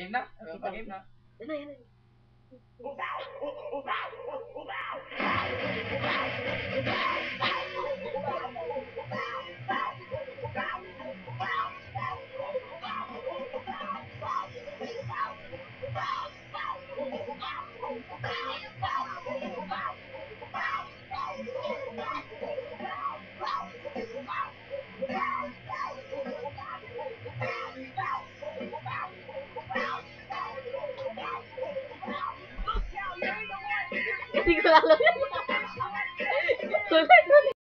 Game na? Ano pa game na? Yan na, 你过来了，回来了。